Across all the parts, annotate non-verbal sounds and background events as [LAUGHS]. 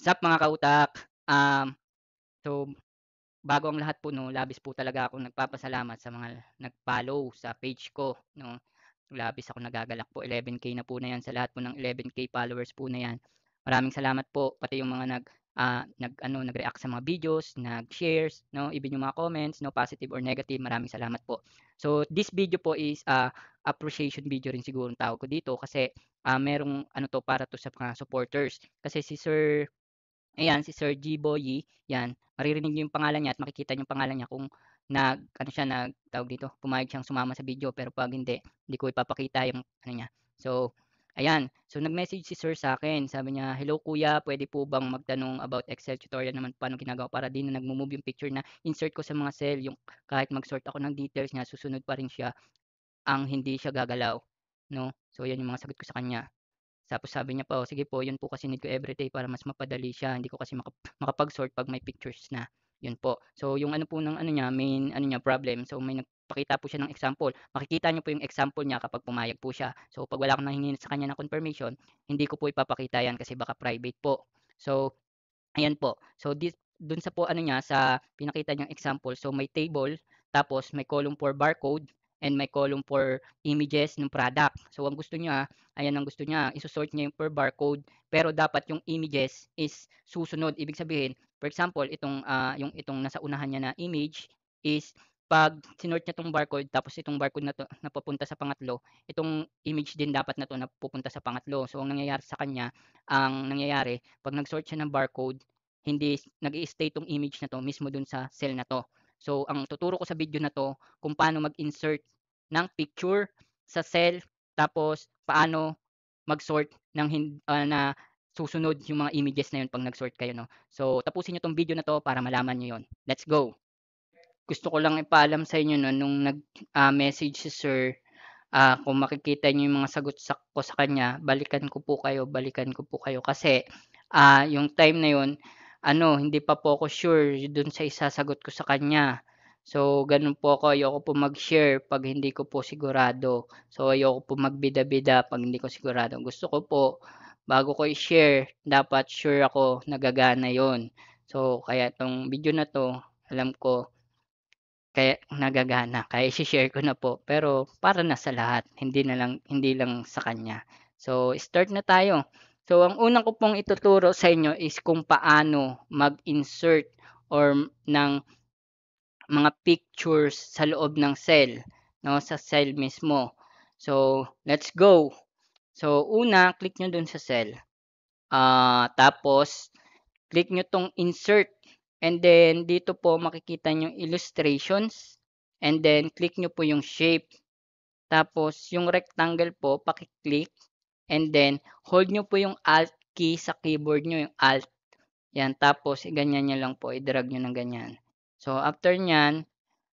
What's up mga kautak? Um, so, bago ang lahat po 'no, labis po talaga akong nagpapasalamat sa mga nag-follow sa page ko 'no. Labis akong nagagalak po, 11K na po na 'yan sa lahat po ng 11K followers po na 'yan. Maraming salamat po, pati yung mga nag, ah, nag-ano, nag-react sa mga videos, nag-shares 'no, even yung mga comments 'no, positive or negative, maraming salamat po. So, this video po is, ah, appreciation video rin siguro ang tawag ko dito kasi, ah, merong ano 'to, para 'to sa mga supporters. Kasi si Sir Ayan, si Sir G. Boyee, 'yan, maririnig niyo yung pangalan niya at makikita niyo yung pangalan niya kung nag-ano siya, nag tawag dito, pumayag siyang sumama sa video pero 'pag hindi, hindi ko ipapakita yung ano niya. So, ayan, so nag-message si sir sa'kin, sabi niya, "Hello kuya, puwede po bang magtanong about Excel tutorial naman paano ginagawa para 'di na nagmo-move yung picture na insert ko sa mga cell, yung kahit mag-sort ako ng details niya susunod pa rin siya, ang hindi siya gagalaw." 'No, so 'yan yung mga sagot ko sa kanya. Tapos sabi niya pa, "Oh, sige po, yun po kasi need ko everyday para mas mapadali siya, hindi ko kasi makap makapag-sort 'pag may pictures na." Yun po. So yung ano po ng ano niya, main ano niya problem, so may nagpakita po siya ng example. Makikita niyo po yung example niya kapag pumayag po siya. So 'pag wala akong nahingi sa kanya ng confirmation, hindi ko po ipapakita yan kasi baka private po. So, ayan po. So this dun sa po ano niya, sa pinakita niyang example, so may table, tapos may column for barcode, and may column for images ng product. So ang gusto niya, ayan ang gusto niya, iso-sort niya yung per barcode, pero dapat yung images is susunod. Ibig sabihin, for example, itong ah, yung itong nasa unahan niya na image is 'pag sinort niya 'tong barcode tapos itong barcode na 'to napupunta sa pangatlo, itong image din dapat na 'to napupunta sa pangatlo. So ang nangyayari sa kanya, ang nangyayari 'pag nag-sort siya ng barcode, hindi nag-i-stay 'tong image na 'to mismo dun sa cell na 'to. So ang tuturo ko sa video na 'to, kung paano mag-insert ng picture sa cell, tapos paano mag-sort ng ah, na susunod yung mga images na yun 'pag nag-sort kayo 'no. So tapusin niyo 'tong video na 'to para malaman niyo yun. Let's go! Gusto ko lang ipaalam sa inyo 'no, nung nag, ah, message si sir, ah, kung makikita niyo yung mga sagot sa ko sa kanya, balikan ko po kayo, balikan ko po kayo kasi, ah, yung time na yun, ano, hindi pa po ako sure dun sa isasagot ko sa kanya. So, ganun po ako, ayoko po mag-share 'pag hindi ko po sigurado. So, ayoko po magbida-bida 'pag hindi ko sigurado. Gusto ko po, bago ko i-share, dapat sure ako na gagana yun. So, kaya 'tong video na 'to, alam ko kaya nagagana, kaya i-she-share ko na po, pero para na sa lahat, hindi na lang hindi lang sa kanya. So, start na tayo. So, ang una ko pong ituturo sa inyo is kung paano mag-insert or ng mga pictures sa loob ng cell, 'no, sa cell mismo. So, let's go. So, una, click niyo dun sa cell. Ah, tapos click niyo 'tong insert and then dito po makikita niyo illustrations and then click niyo po yung shape. Tapos yung rectangle po paki-click and then hold niyo po yung alt key sa keyboard niyo, yung alt. Yan, tapos ganyan niyo lang po, i-drag niyo ng ganyan. So, after niyan,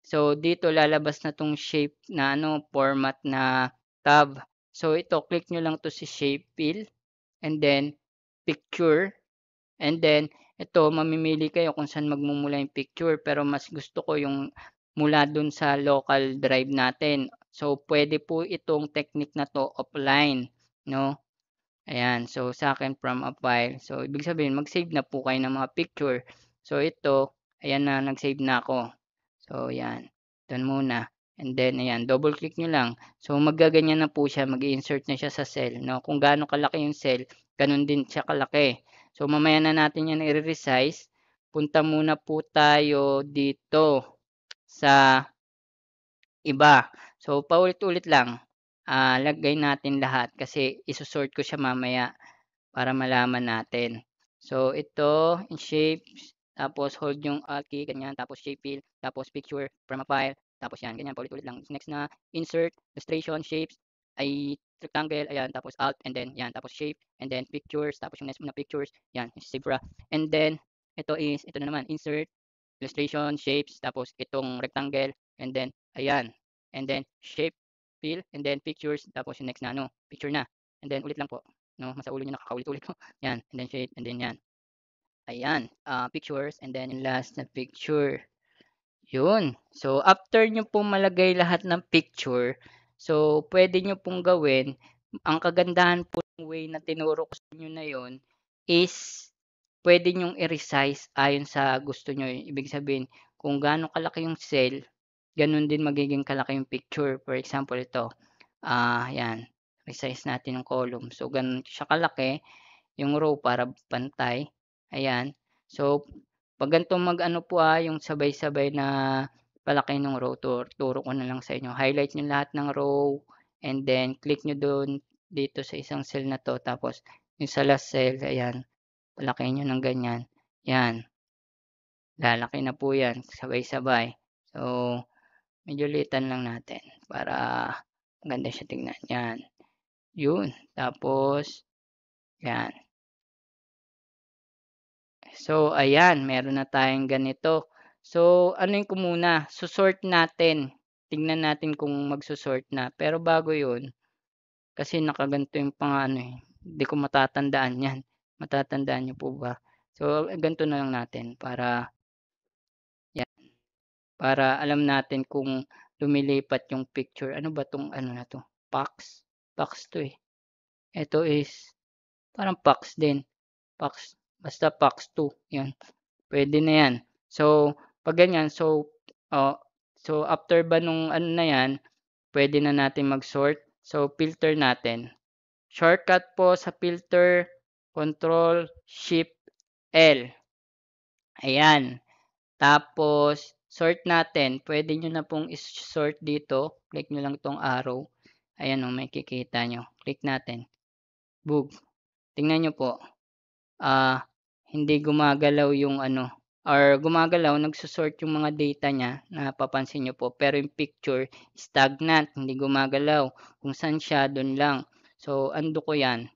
so dito lalabas na 'tong shape na ano, format na tab. So ito, click niyo lang 'to si shape fill and then picture and then ito mamimili kayo kung saan magmumula yung picture pero mas gusto ko yung mula dun sa local drive natin. So puwede po itong technique na 'to offline, 'no. Ayan, so sa'kin from a file. So ibig sabihin mag-save na po kayo ng mga picture. So ito, ayan na nag-save na ako. So 'yan, dun muna and then ayan, double click niyo lang. So maggaganyan na po siya, mag-i-insert na siya sa cell 'no. Kung gaano kalaki yung cell, ganun din siya kalaki. So mamaya na natin 'yan i-re-resize. Punta muna po tayo dito sa iba. So paulit-ulit lang, ah, lagay natin lahat kasi iso-sort ko siya mamaya para malaman natin. So ito, in shapes, tapos hold yung alt key ganyan, tapos shape fill, tapos picture from a file, tapos yan ganyan paulit-ulit lang. Next na insert, illustration, shapes, ay rectangle, ayan, tapos alt and then yan, tapos shape and then pictures, tapos yung next na pictures, yan, zebra. And then ito is, ito na naman, insert, illustration, shapes, tapos itong rectangle and then ayan, and then shape, fill, and then pictures, tapos yung next na ano, picture na. And then ulit lang po, 'no, sa ulo niyo nakakaulit-ulit po. [LAUGHS] Yan, and then shape, and then yan. Ayan, ah, pictures and then yung last na picture. Yun. So after niyo pong malagay lahat ng picture, so puwede niyo pong gawin, ang kagandahan po ng way na tinuro ko sa inyo na yun is puwede niyong i-resize ayon sa gusto niyo, ibig sabihin kung gaano kalaki yung cell, gano'n din magiging kalaki yung picture. For example ito, ah, 'yan, resize natin yung column. So gano'n siya kalaki, yung row para pantay, ayan. So 'pag ganito mag-ano po, ah, yung sabay-sabay na palakihin nung row, tu turo ko na lang sa inyo. Highlight niyo lahat ng row and then click niyo do'n dito sa isang cell na 'to tapos yung sa last cell, ayan, palakihin niyo ng ganyan, 'yan. Lalaki na po 'yan sabay-sabay. So, medyo liitan lang natin para maganda siya tignan, 'yan. 'Yun, tapos 'yan. So, ayan meron na tayong ganito. So, anuhin ko muna, so-sort natin. Tignan natin kung magso-sort na. Pero bago 'yun, kasi nakaganito yung pang-aano, eh, hindi ko matatandaan 'yan. Matatandaan niyo po ba? So, ganito na lang natin para para alam natin kung lumilipat yung picture. Ano ba 'tong ano na 'to, Pax? Pax 'to, eh. Ito is parang Pax din, Pax, basta Pax 2, 'yan. Puwede na 'yan. So, 'pag ganyan, so, oh, so after ba nung ano na 'yan, puwede na natin mag-sort. So, filter natin. Shortcut po sa filter, Control Shift L. Ayan. Tapos sort natin, puwede niyo na pong i-sort dito, click niyo lang 'tong arrow. Ayan, oh, makikita niyo, click natin. Boom. Tingnan niyo po, ah, hindi gumagalaw yung ano or gumagalaw, nagso-sort yung mga data niya, napapansin niyo po. Pero yung picture stagnant, hindi gumagalaw. Kung saan siya, do'n lang. So, undo ko 'yan.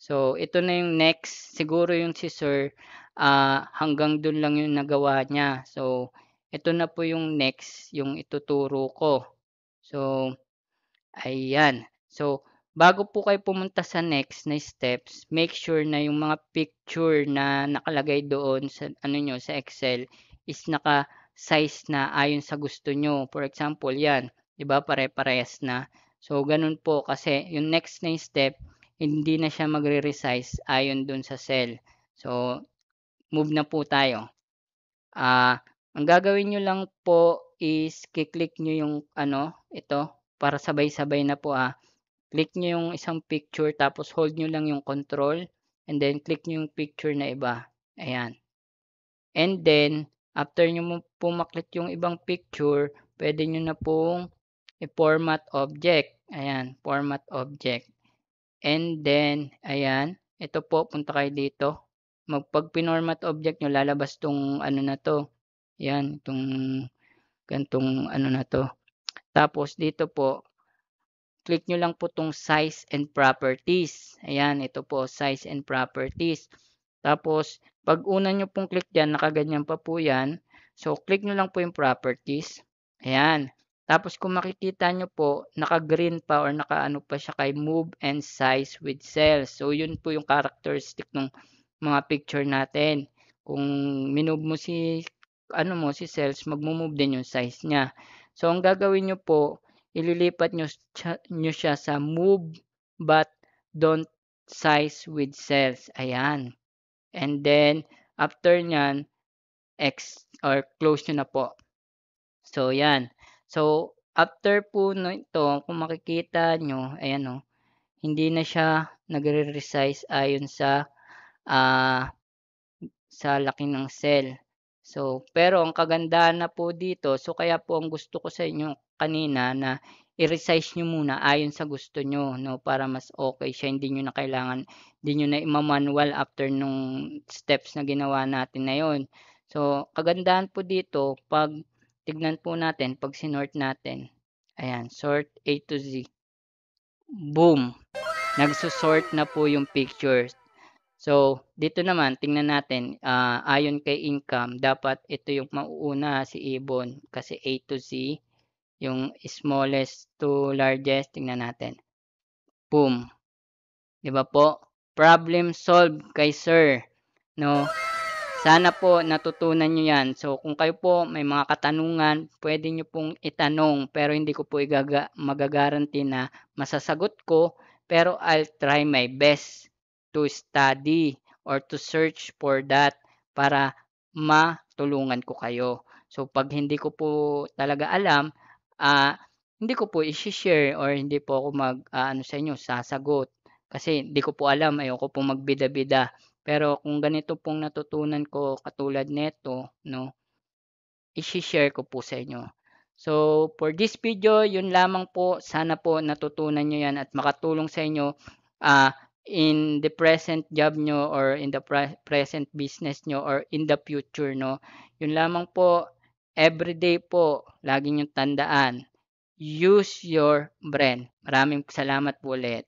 So, ito na yung next. Siguro yung si sir, ah, hanggang do'n lang yung nagawa niya. So, ito na po yung next, yung ituturo ko. So, ayan. So, bago po kayo pumunta sa next na steps, make sure na yung mga picture na nakalagay doon sa ano niyo, sa Excel is naka-size na ayon sa gusto niyo. For example, 'yan, 'di ba pare-parehas na. So, gano'n po kasi yung next na step, hindi na siya magre-resize ayon do'n sa cell. So, move na po tayo. Ah, ang gagawin niyo lang po is ki-click niyo yung ano, ito, para sabay-sabay na po, ah. Click niyo yung isang picture tapos hold niyo lang yung control and then click niyo yung picture na iba, ayan. And then, after po ma-click yung ibang picture, puwede niyo na pong i-format object, ayan, format object. And then, ayan, ito po punta kayo dito. Mag 'pag pinormat object niyo lalabas 'tong ano na 'to, 'yan, itong ganitong ano na 'to. Tapos dito po, click niyo lang po 'tong size and properties. Ayan, ito po, size and properties. Tapos 'pag una niyo pong click diyan, nakaganyan pa po 'yan. So, click niyo lang po yung properties, ayan. Tapos kung makikita niyo po, naka-green pa or nakaano pa siya kay move and size with cells. So, 'yun po yung characteristic nung mga picture natin. Kung minove mo si ano mo, si cells, magmo-move din yung size niya. So, ang gagawin niyo po, ililipat niyo siya niyo siya sa move but don't size with cells, ayan. And then, after niyan, X or close niyo na po. So, 'yan. So, after po nito, kung makikita niyo, ayan, oh, hindi na siya nagre-resize ayon sa, ah, sa laki ng cell. So, pero ang kagandahan na po dito, so kaya po ang gusto ko sa inyo kanina na i-resize niyo muna ayon sa gusto niyo 'no, para mas okey siya. Hindi niyo na kailangan hindi niyo na ima-manual after nung steps na ginawa natin na 'yun. So, kagandahan po dito 'pag tignan po natin 'pag sinort natin, ayan, sort A to Z. Boom, nagso-sort na po yung pictures. So, dito naman tingnan natin, ah, ayon kay income dapat ito yung mauuna, si ibon kasi A to Z, yung smallest to largest, tingnan natin. Boom, ba po? Problem solved kay sir, 'no? Sana po natutunan niyo 'yan. So, kung kayo po may mga katanungan, puwede niyo pong itanong pero hindi ko po igaga na masasagot ko, pero I'll try my best to study or to search for that para matulungan ko kayo. So, 'pag hindi ko po talaga alam, ah, hindi ko po ishi-share or hindi po ako mag-aano sa inyo, sasagot. Kasi hindi ko po alam, ayoko pong magbida-bida. Pero kung ganito pong natutunan ko katulad nito 'no, ishi-share ko po sa inyo. So, for this video, yun lamang po. Sana po natutunan niyo 'yan at makatulong sa inyo, ah, in the present job niyo or in the pre present business niyo or in the future 'no. Yun lamang po, everyday po lagi niyong tandaan, use your brain. Maraming salamat po ulit.